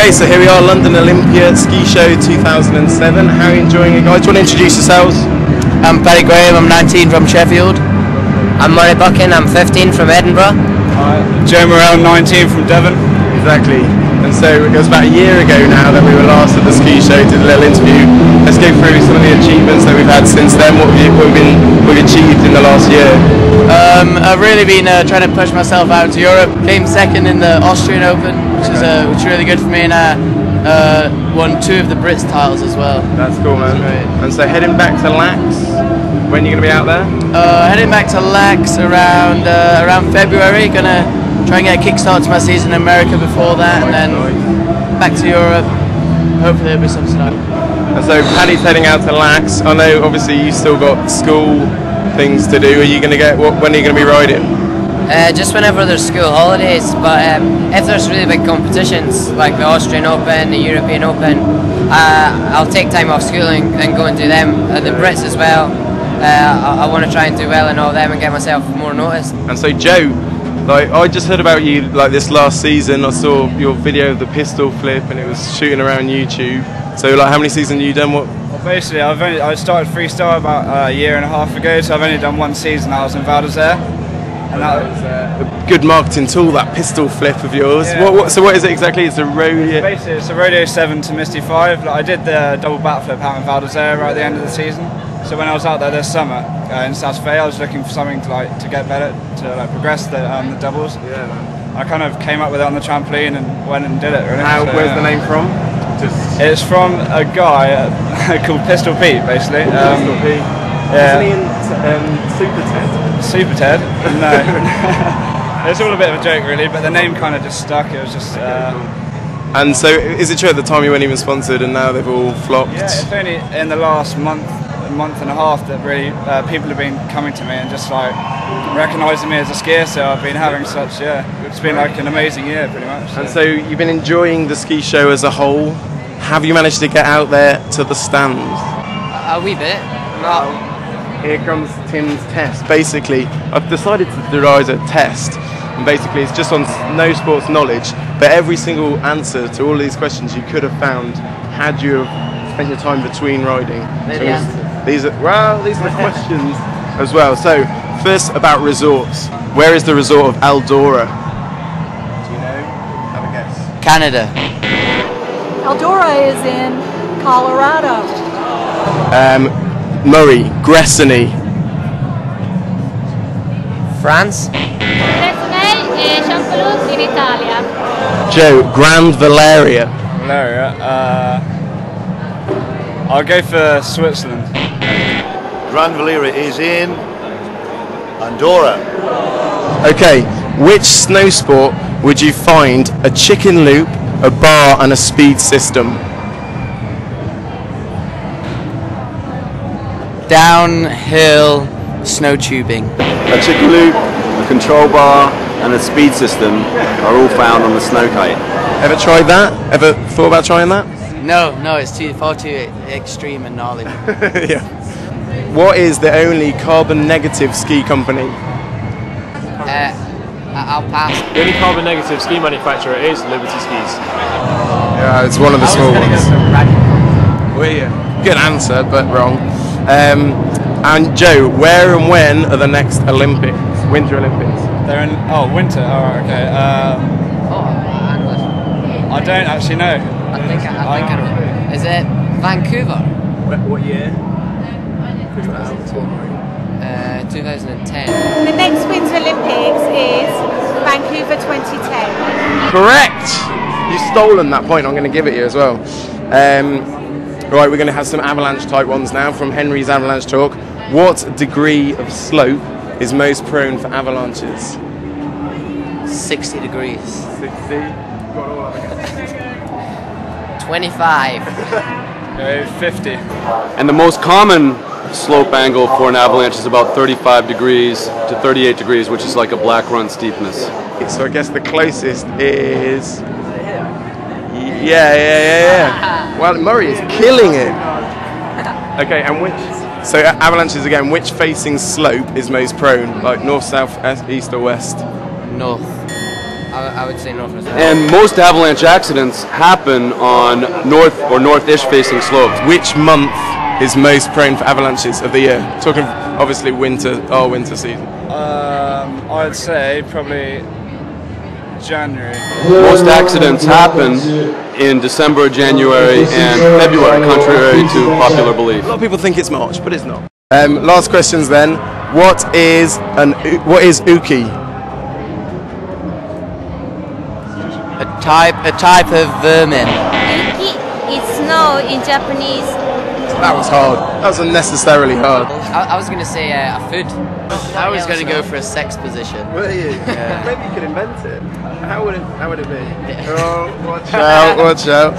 Okay, so here we are, London Olympia Ski Show 2007. How are you enjoying it, guys? Do you want to introduce yourselves? I'm Paddy Graham, I'm 19 from Sheffield. I'm Murray Buchan, I'm 15 from Edinburgh. Hi. Joe Murrell, 19 from Devon. Exactly. And so it was about a year ago now that we were last at the ski show, did a little interview. Let's go through some of the achievements that we've had since then, what we've, what we've, been, what we've achieved in the last year. Um, I've really been uh, trying to push myself out to Europe. Came second in the Austrian Open, which is uh, which is really good for me, and I uh, won two of the Brits titles as well. That's cool, man. Right. And so heading back to Laax, when are you going to be out there? Uh, heading back to Laax around uh, around February. Gonna try and get a kickstart to my season in America before that, and then back to Europe. Hopefully there'll be some snow. And so Paddy's heading out to Laax. I know obviously you still got school things to do. Are you going to get, what, when are you going to be riding? Uh, just whenever there's school holidays, but um, if there's really big competitions like the Austrian Open, the European Open, uh, I'll take time off school and, and go and do them. Uh, the Brits as well. Uh, I, I want to try and do well in all them and get myself more noticed. And so Joe, like I just heard about you like this last season. I saw your video of the pistol flip and it was shooting around YouTube. So like how many seasons have you done? What? Well, basically, I've only, I started freestyle about uh, a year and a half ago, so I've only done one season. I was in Val d'Isere. And that was uh, Good marketing tool, that pistol flip of yours. Yeah. What, what, so what is it exactly? It's a rodeo. basically it's a Rodeo 7 to Misty 5. Like, I did the double backflip out in Val d'Isere right at the end of the season. So when I was out there this summer uh, in Saas-Fee, I was looking for something to like to get better, to like progress the, um, the doubles. Yeah, man. I kind of came up with it on the trampoline and went and did it. Really. How, So, where's yeah. the name from? Just It's from a guy uh, called Pistol Pete, basically. Um, Pistol P. yeah. Wasn't he in um, Super Ted? Super Ted? No. it's all a bit of a joke, really, but the name kind of just stuck. It was just. Uh, And so is it true at the time you weren't even sponsored and now they've all flopped? yeah, it's only in the last month, month and a half that really uh, people have been coming to me and just like recognising me as a skier. So I've been having such, yeah, it's been like an amazing year, pretty much. And so you've been enjoying the ski show as a whole. Have you managed to get out there to the stands? A wee bit. Not, Here comes Tim's test. Basically, I've decided to devise a test, and basically it's just on no sports knowledge. But every single answer to all these questions you could have found had you spent your time between riding. So the. These are well, these are the questions as well. So first about resorts. Where is the resort of Eldora? Do you know? Have a guess. Canada. Eldora is in Colorado. Um, Murray, Gressoney, France? Bresnay e Champoluc in Italia. Joe, Grandvalira. Valeria, uh, I'll go for Switzerland. Grandvalira is in Andorra. Okay, which snow sport would you find a chicken loop, a bar, and a speed system? Downhill snow tubing. A chicken loop, a control bar, and a speed system are all found on the snow kite. Ever tried that? Ever thought about trying that? No, no, it's too far too extreme and gnarly. yeah. What is the only carbon negative ski company? Uh, I'll pass. The only carbon negative ski manufacturer is Liberty Skis. Yeah, it's one of the small ones. Well, yeah. Good answer, but wrong. Um, and Joe, where and when are the next Olympics? Winter Olympics. They're in, oh, winter, oh, okay. Um, Oh, English. I don't actually know. I think I, I think I know. Is it Vancouver? What year? Uh, 2010. The next Winter Olympics is Vancouver 2010. Correct. You've stolen that point. I'm going to give it you as well. Um, right, we're going to have some avalanche type ones now from Henry's Avalanche Talk. What degree of slope is most prone for avalanches? 60 degrees. 60. Got all of it. 25. Go 50. And the most common slope angle for an avalanche is about 35 degrees to 38 degrees, which is like a black run steepness. So I guess the closest is. Yeah, yeah, yeah, yeah. Well, Murray is killing it. Okay, and which? So avalanches again. Which facing slope is most prone? Like north, south, east, or west? North. I I, I would say North Reserve. And most avalanche accidents happen on north or northish facing slopes. Which month is most prone for avalanches of the year? Talking obviously winter, our winter season. Um, I'd say probably January. Most accidents happen in December, January, and February, contrary to popular belief. A lot of people think it's March, but it's not. Um, last questions then. What is an what is uki? A type, a type of vermin. Yuki is snow in Japanese. That was hard. That was unnecessarily hard. I, I was going to say uh, a food. I was going to go for a sex position. Were you? Maybe you could invent it. How would it? How would it be? Oh, watch out! Watch out!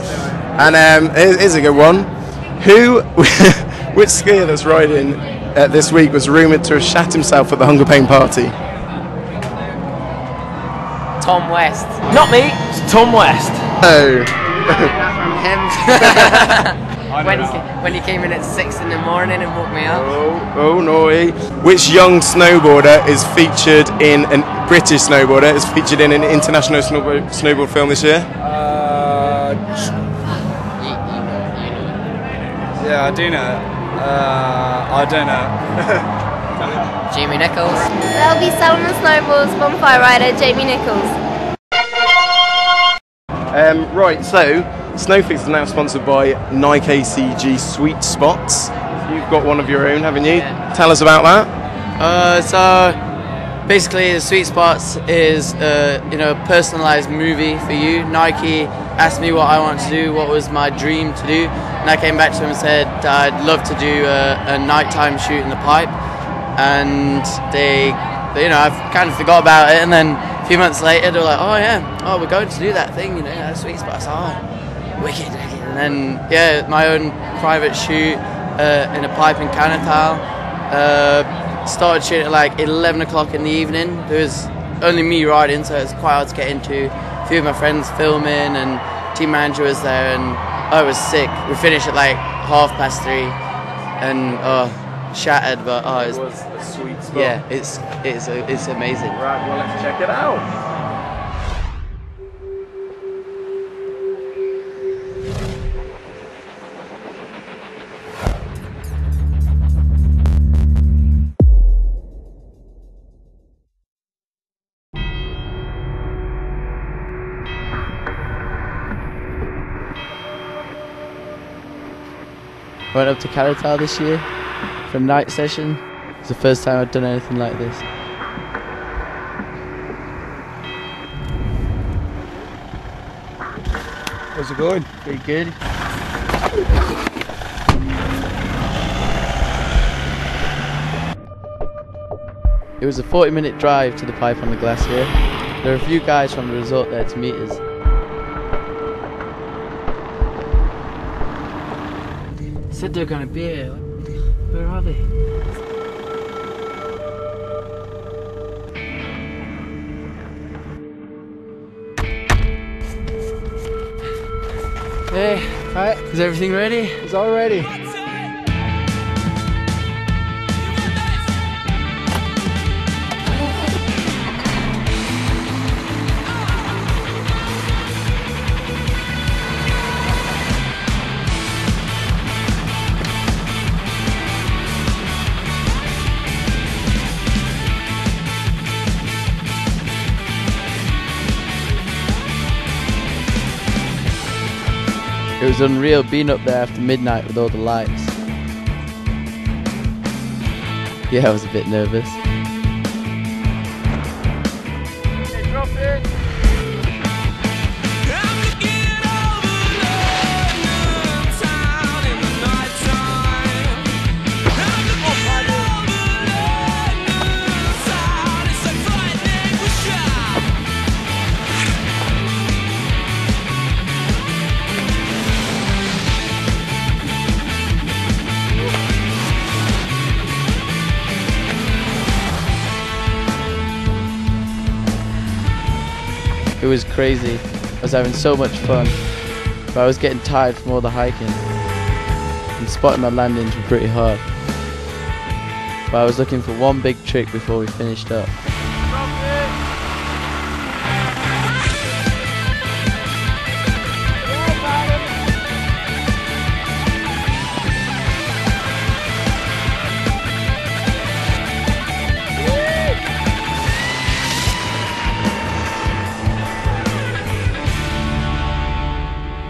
And um, here's, here's a good one. Who, which skier that's riding uh, this week was rumoured to have shat himself at the Hunger Pain party? Tom West. Not me, it's Tom West. Oh, Him. when, he, when he came in at 6 in the morning and woke me up. oh, oh, naughty! Which young snowboarder is featured in an British snowboarder is featured in an international snowboard, snowboard film this year? Uh, You, you know, you know. yeah, I do know. Uh, I don't know. Jamie Nicholls. That'll be Salomon Snowboards bonfire rider, Jamie Nicholls. Um, right, so Snowfix is now sponsored by Nike ACG Sweet Spots. You've got one of your own, haven't you? Yeah. Tell us about that. Uh, so basically, the sweet spots is uh, you know a personalized movie for you. Nike asked me what I wanted to do, what was my dream to do, and I came back to him and said I'd love to do a, a nighttime shoot in the pipe, and they, you know, I've kind of forgot about it, and then a few months later they're like, oh yeah, oh we're going to do that thing, you know, that sweet spots. Oh, wicked. And then yeah, my own private shoot uh, in a pipe in Kaunertal. Uh, started shooting at like 11 o'clock in the evening. There was only me riding, so it was quite hard to get into. A few of my friends filming, and team manager was there, and it was sick. We finished at like half past three, and oh, shattered, but oh, it was, sweet spot. yeah, it's it's it's amazing. Right, well, let's check it out. Went up to Kaunertal this year for night session. It's the first time I've done anything like this. How's it going? Pretty good. It was a 40 minute drive to the pipe on the glacier. There are a few guys from the resort there to meet us. Said they're gonna be here. Where are they? Hey, right? Is everything ready? It's all ready. It was unreal being up there after midnight with all the lights. Yeah, I was a bit nervous. It was crazy. I was having so much fun, but I was getting tired from all the hiking. And spotting my landings were pretty hard. But I was looking for one big trick before we finished up.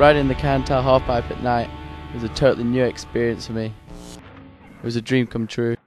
Riding the Kaunertal halfpipe at night was a totally new experience for me. It was a dream come true.